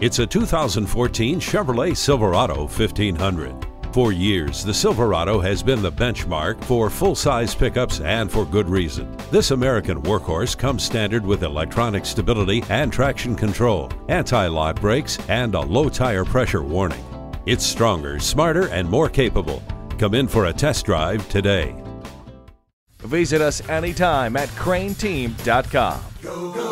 It's a 2014 Chevrolet Silverado 1500. For years, the Silverado has been the benchmark for full-size pickups and for good reason. This American workhorse comes standard with electronic stability and traction control, anti-lock brakes, and a low tire pressure warning. It's stronger, smarter, and more capable. Come in for a test drive today. Visit us anytime at crainteam.com. Go, go,